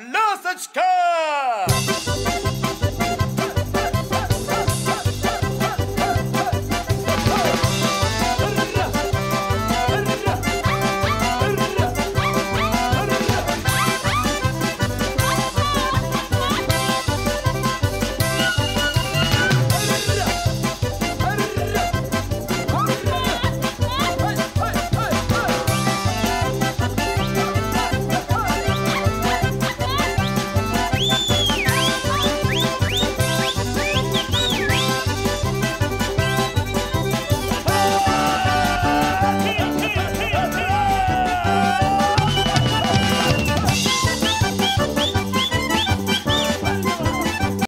लो सच का